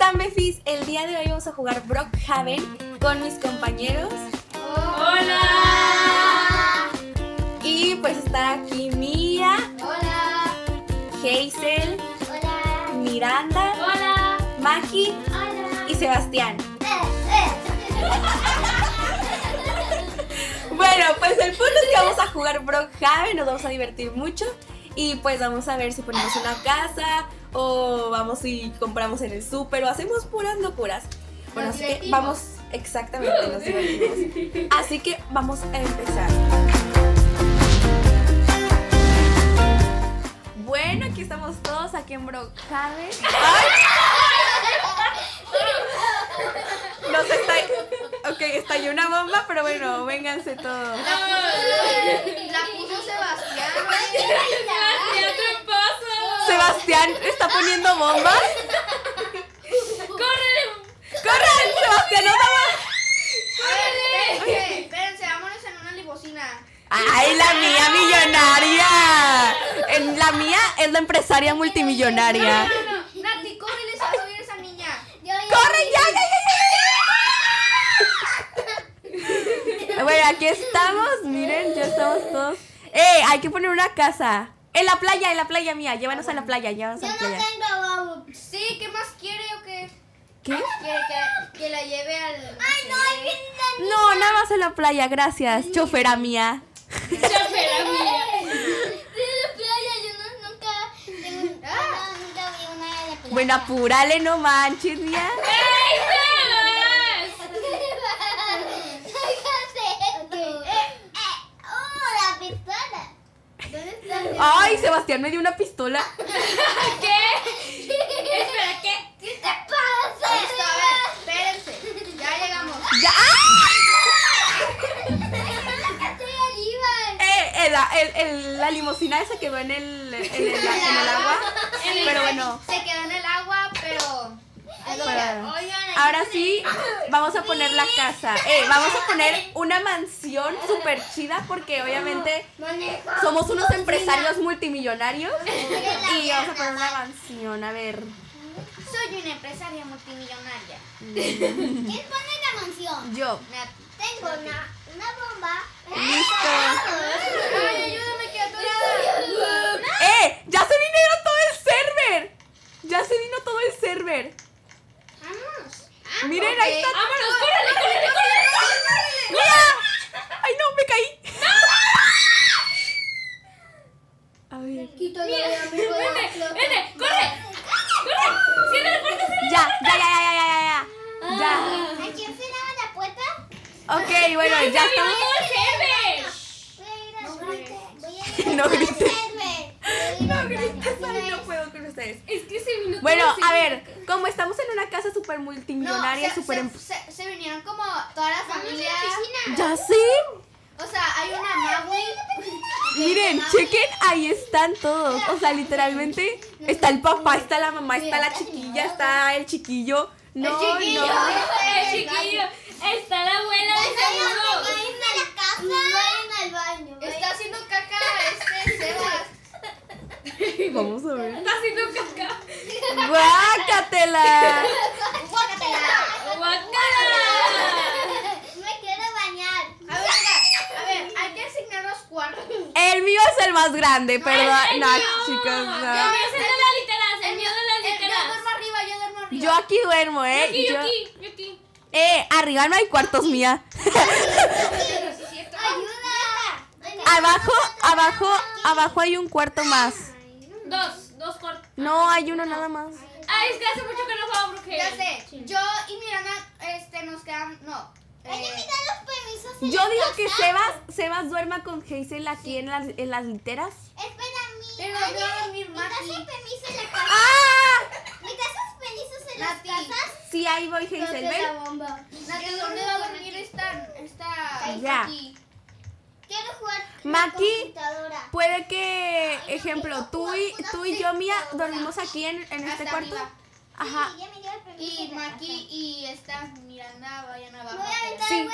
están, Befis? El día de hoy vamos a jugar Brockhaven con mis compañeros. ¡Hola! Y pues está aquí Mía, ¡Hola! Hazel, ¡Hola! Miranda, ¡Hola! Maki ¡Hola! y Sebastián. Bueno, pues el punto es que vamos a jugar Brockhaven, nos vamos a divertir mucho. Y pues vamos a ver si ponemos una casa o vamos y compramos en el súper o hacemos puras locuras. Bueno, Nos así que vamos, exactamente, nos divertimos. Así que vamos a empezar. Bueno, aquí estamos todos, aquí en Brockhaven. ¡Ay! Nos está... Ok, estalló una bomba, pero bueno, vénganse todos. La Sebastián. ¡Sebastián tramposo! Sebastián está poniendo bombas. ¡Corre! ¡Corran! ¡Sebastián, no ver, espérense, espérense, vámonos en una limusina. ¡Ay, la mía millonaria! En la mía es la empresaria multimillonaria. No, no, no. Nati, córrele esa a esa niña. ¡Corren ya, ya, ya, ya! Bueno, aquí estamos, miren, ya estamos todos. ¡Eh! Hay que poner una casa. En la playa, en la playa mía. Llévanos a la playa, llévanos a la playa. Sí, ¿qué más quiere o qué? ¿Qué? ¿Quiere que, que la lleve al. Ay, no, hay que No, nada más en la playa, gracias. Chofera mía. ¡Chofera mía! Bueno, apúrale, no manches, mía. ¡Ey, Sebas! Ay, Sebastián me dio una pistola. ¿Qué? Espera, ¿qué? Listo, a ver, espérense. Ya llegamos. ¡Ya! Eh, el- el- el- la limusina esa quedó en el, en el, en el agua. Pero bueno, Se quedó en el. Ahora sí vamos a poner la casa. Eh, vamos a poner una mansión súper chida porque obviamente somos unos empresarios multimillonarios. Y vamos a poner una mansión, a ver. soy una empresaria multimillonaria. ¿Quién pone la mansión? Yo. Tengo una, una bomba. Listo. Ay, ayúdame que atorada. ¡Eh! ¡Ya se vinieron todo el server! Ya se vino todo el server. Miren, ahí está. ¡Vámonos! ¡Córrele, córrele, córrele! ¡Mira! ¡Ay, no! ¡Me caí! A ver. ¡Vete! ¡Vete! ¡Corre! ¡Corre! ¡Cierra la puerta! ¡Cierra Ya, ya, ya, ya, ya, ya, ya. Ya. ¿A quién cerraba la puerta? Ok, bueno, ya ¡Se vino estamos. todo el server! Voy a ir al baño. Voy a ir No al grites. server. Voy a ir al baño. Ay, no puedo con ustedes. Es que se vino Bueno, todo el a server. ver, como estamos en una casa súper multimillonaria, se, súper... se, em- se, se vinieron como toda la familia. Ya sé. O sea, hay una Maui. Miren, chequen, ahí están todos. O sea, literalmente está el papá, está la mamá, está la chiquilla, está el chiquillo. No, chiquillo. no. ¡El chiquillo! ¡Está la abuela de baño. Está haciendo caca este Vamos a ver. ¡Está haciendo caca! ¡Guácatela! ¡Guácala! Me quiero bañar. A ver, a ver, hay que asignar los cuartos. El mío es el más grande, perdón. ¡El No, mío! chicos, ¡El no. mío es el de las literas! ¡El mío de las Eh, yo literas! duermo arriba, yo duermo arriba. Yo aquí duermo, Yo ¿eh? aquí, yo Yo- aquí, yo aquí. Eh, arriba no hay cuartos mía. Ayuda. Abajo, abajo, abajo hay un cuarto más. Dos, dos cuartos. No, hay uno nada más. Ay, es que hace mucho que no juego Brookhaven. Ya sé, yo y Miranda este, nos quedan. No. Eh, quitar los permisos. en Yo digo que casa. Sebas, Sebas duerma con Hazel aquí en las, en las literas. Espera, mi. Pero oye, yo voy a dormir, ¿Me Mati. das permiso en la casa? ¡Ah! ¿Me das permisos en las casas? Sí, ahí voy Hazel, ¿ven? la bomba. Nati, ¿dónde va a dormir esta. esta Ya. aquí? Quiero jugar Maki. Puede que, ejemplo, tú y, tú y yo, Mía, dormimos aquí en, en este cuarto. arriba. Ajá. Sí, Y Maki y esta Miranda vayan abajo. Voy a aventar, Sí.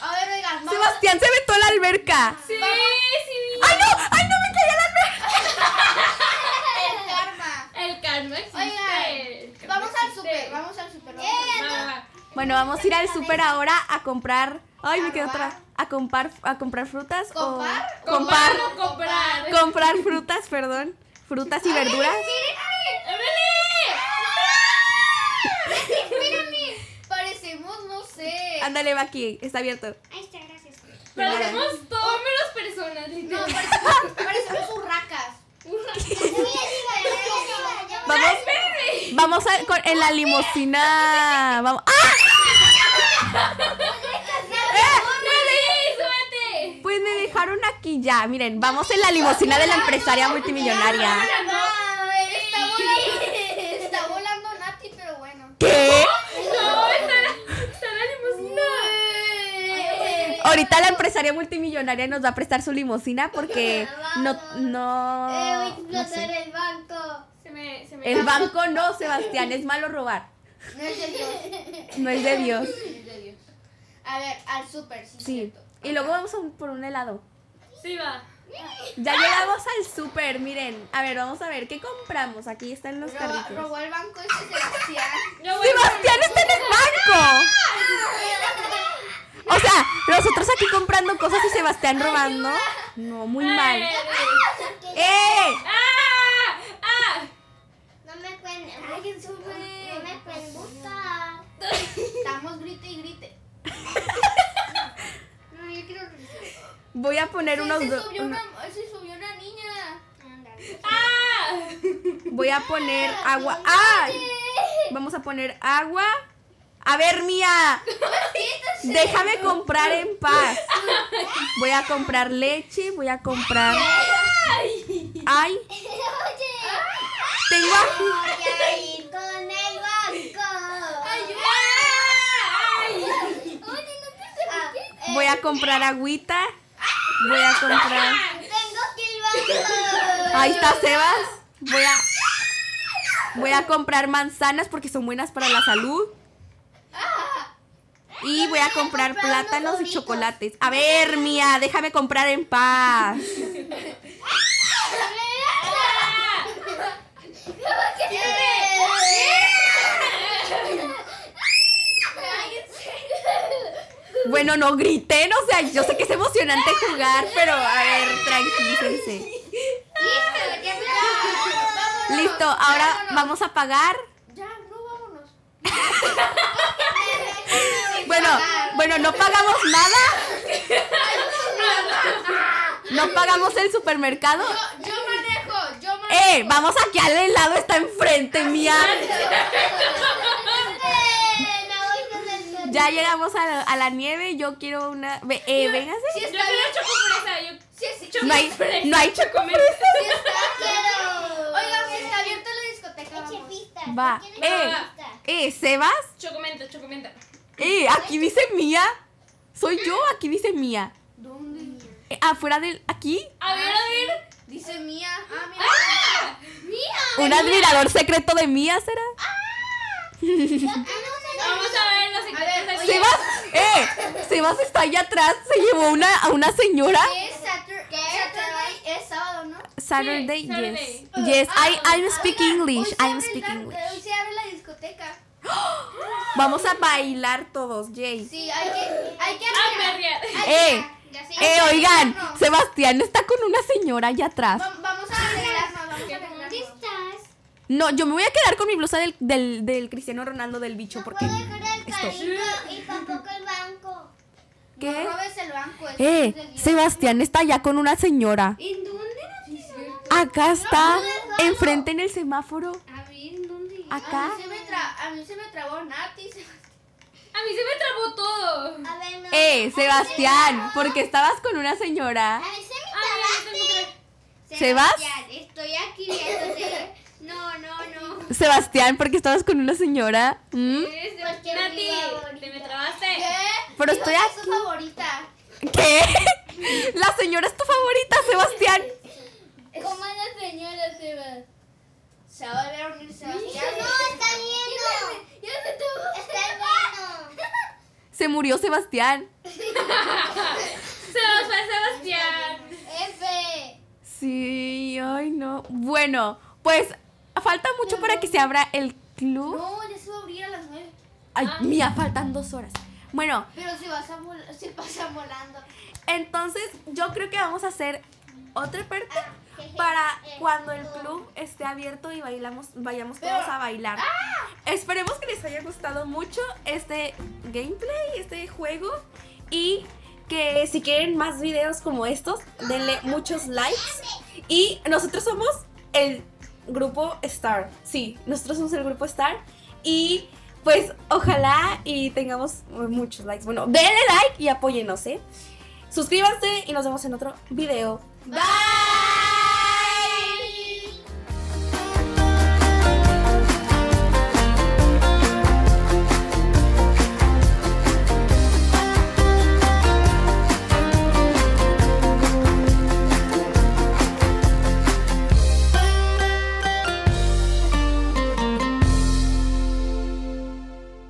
A ver, oigan. Sebastián se metió a la alberca. Sí, sí. ¡Ay, no! ¡Ay, no me caí a la alberca! El karma. El karma existe. Oigan, el karma vamos al súper. vamos al super. Bueno, vamos a ir al súper ahora a comprar. Ay, me quedó otra. A comprar, a comprar frutas ¿Comprar? o comprar, Comprar o comprar. comprar frutas, perdón, frutas y verduras. ¡Evelyn! Parecemos, no sé. Ándale, va aquí, está abierto. Ahí está, gracias. Parecemos todo menos personas, No, parecemos, parecemos urracas. Vamos, vamos a, con- en la limusina. Vamos. ¡Ah! ¡Evelyn, súbete! Pues me dejaron aquí ya. Miren, vamos en la limusina de la empresaria multimillonaria. No, está volando, está volando Nati, pero bueno. ¿Qué? No, está la, está la limusina. Ahorita la empresaria multimillonaria nos va a prestar su limusina porque no, no, Eh, voy a explotar sé. el banco. Se me, se me El banco no, Sebastián, es malo robar. No es de Dios. No es de Dios. A ver, al super, sí. Sí. Y luego vamos a un- por un helado. Sí, va. Ya llegamos al súper, miren. A ver, vamos a ver, ¿qué compramos? Aquí están los Roba- carritos. robó el banco este Sebastián. Yo voy ¡Sebastián está en el banco! O sea, nosotros aquí comprando cosas y Sebastián robando. No, muy mal. ¡Eh! ¡Ah! ¡Ah! No me pueden. Alguien sube. No me pueden. Estamos grite y grite. Voy a poner unos se, subió una- se subió una niña. ¡Ah! Voy a poner agua. ¡Ah! Vamos a poner agua. A ver, mía. Déjame comprar en paz. Voy a comprar leche, voy a comprar. Ay, Oye. tengo. Voy a ir con el banco. Voy a comprar agüita. Voy a comprar. Tengo que banco. Ahí está Sebas. Voy a Voy a comprar manzanas porque son buenas para la salud. Y voy a comprar plátanos y chocolates. A ver, mía, déjame comprar en paz. Bueno, no griten, o sea, yo sé que es emocionante jugar, pero a ver, tranquilícense. Listo, ahora vamos a pagar. Ya, no, vámonos. Bueno, bueno, no pagamos nada. No pagamos el supermercado. Yo, yo manejo, yo manejo. Eh, vamos aquí al helado, está enfrente mía. Ya llegamos a la, a la nieve, yo quiero una... ve- Eh, véngase. Yo está quiero bien. chocofresa. Yo sí. No hay, no hay chocomel. Sí está. Oigan, si está abierta la discoteca. vamos. Va. Eh, eh, Sebas. Chocomenta, chocomenta. Eh, aquí dice mía. Soy yo, aquí dice mía. ¿Dónde? Eh, afuera del... Aquí. A ver, a ver. Dice mía. Ah, mira. ¡Ah! Un admirador secreto de mía, ¿será? Vamos a ver los A secretos ver, aquí. Sebas, eh, Sebas está allá atrás, se llevó una, a una señora. ¿Qué es Saturday? Saturday es sábado, ¿no? Saturday, Sí, yes. Saturday. Yes, I, I'm Hoy speak se- English, I'm abre speak la- English. Hoy se abre la discoteca. Vamos a bailar todos, Jay. Sí, hay que, hay que arreglar. perrear. Eh, eh, oigan. Sebastián está con una señora allá atrás. Vamos a arreglarnos, vamos a arreglarnos. ¿Dónde estás? No, yo me voy a quedar con mi blusa del, del, del Cristiano Ronaldo del bicho No porque... puedo dejar el esto. carrito y tampoco el banco. ¿Qué? No robes el banco. Eh. Sebastián está allá con una señora. ¿En dónde? Acá está, enfrente en el semáforo. A ver, ¿en dónde? Acá. A mí se me, tra- a mí se me trabó Nati. A mí se me trabó todo. A ver, no. Eh, Sebastián, porque estabas con una señora. A mí se me trabaste. Sebastián, Estoy aquí viéndote. Sebastián, porque estabas con una señora. ¿Mm? Eres porque Nati, te me trabaste. ¿Qué? Pero estoy aquí. es su favorita. ¿Qué? La señora es tu favorita, Sebastián. ¿Cómo es la señora Sebas? Se va a volver a unir Sebastián. No, está viendo. Ya se te Está viendo. Se murió Sebastián. Se nos fue Sebastián. F. Sí, ay no. Bueno, pues falta mucho para que se abra el club. No, ya se va a abrir. a las 9. Ay, Ah. mía, faltan dos horas. Bueno, Pero si vas a si pasa volando. entonces yo creo que vamos a hacer otra parte para cuando el club esté abierto y bailamos, vayamos todos a bailar. Esperemos que les haya gustado mucho este gameplay, este juego y que si quieren más videos como estos, denle muchos likes. Y nosotros somos el grupo Star. Sí, nosotros somos el grupo Star y pues ojalá y tengamos muchos likes. Bueno, denle like y apóyennos, ¿eh? Suscríbanse y nos vemos en otro video. Bye.